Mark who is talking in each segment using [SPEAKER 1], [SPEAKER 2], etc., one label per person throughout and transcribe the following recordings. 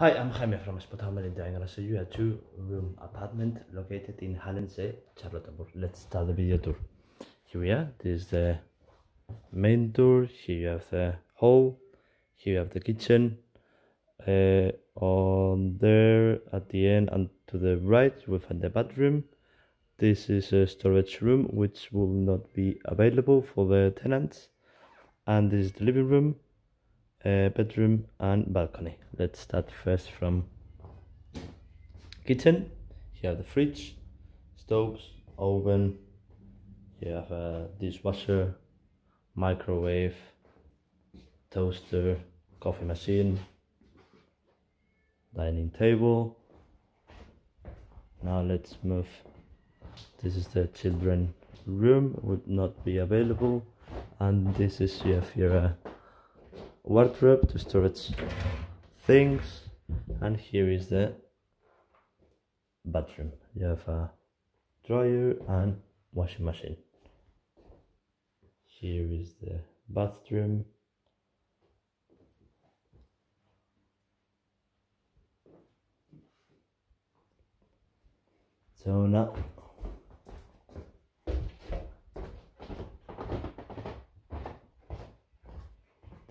[SPEAKER 1] Hi, I'm Jaime from Spotahome and I'm gonna show you a two-room apartment located in Halensee, Charlottenburg. Let's start the video tour. Here we are. This is the main door. Here you have the hall. Here you have the kitchen. Uh, on there at the end and to the right will find the bathroom. This is a storage room which will not be available for the tenants. And this is the living room uh, bedroom and balcony. Let's start first from kitchen. You have the fridge, stoves, oven. You have a dishwasher, microwave, toaster, coffee machine, dining table. Now let's move. This is the children room would not be available and this is you have a wardrobe to storage things. And here is the bathroom. You have a dryer and washing machine. Here is the bathroom. So now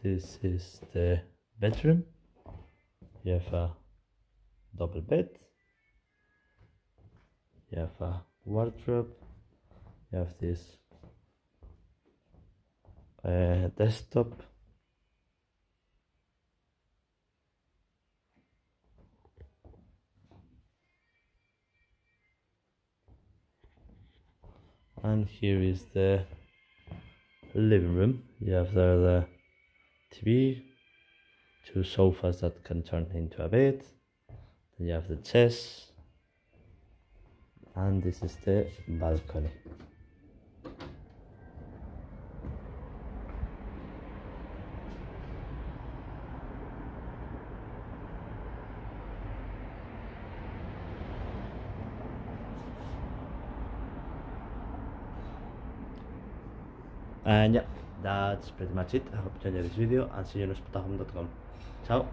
[SPEAKER 1] this is the bedroom. You have a double bed. You have a wardrobe. You have this uh, desktop. And here is the living room. You have there the TV, two sofas that can turn into a bed, then you have the chess, and this is the balcony. And yeah, that's pretty much it. I hope you enjoyed this video and see you on spotahome.com. Ciao!